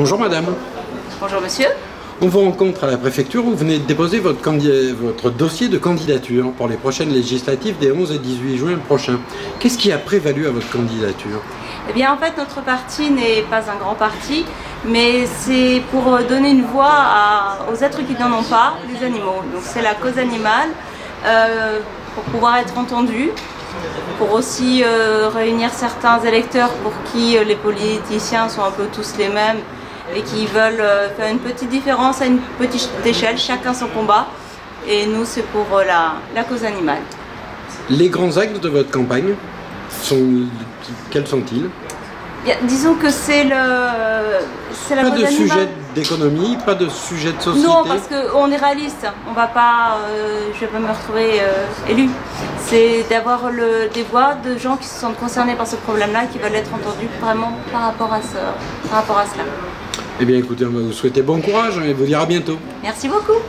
Bonjour madame. Bonjour monsieur. On vous rencontre à la préfecture où vous venez de déposer votre, votre, dossier de candidature pour les prochaines législatives des 11 et 18 juin prochains. Qu'est-ce qui a prévalu à votre candidature? Eh bien en fait notre parti n'est pas un grand parti, mais c'est pour donner une voix aux êtres qui n'en ont pas, les animaux. Donc c'est la cause animale, euh, pour pouvoir être entendu, pour aussi euh, réunir certains électeurs pour qui euh, les politiciens sont un peu tous les mêmes et qui veulent euh, faire une petite différence à une petite échelle, chacun son combat. Et nous, c'est pour euh, la, la, cause animale. Les grands axes de votre campagne, sont, quels sont-ils? Disons que c'est le, la Pas de sujet d'économie, pas de sujet de société Non, parce qu'on est réaliste. On va pas, euh, je vais pas me retrouver élu. C'est d'avoir des voix de gens qui se sentent concernés par ce problème-là et qui veulent être entendus vraiment par rapport à, ça, par rapport à cela. Eh bien écoutez, on va vous souhaiter bon courage et vous dire à bientôt. Merci beaucoup.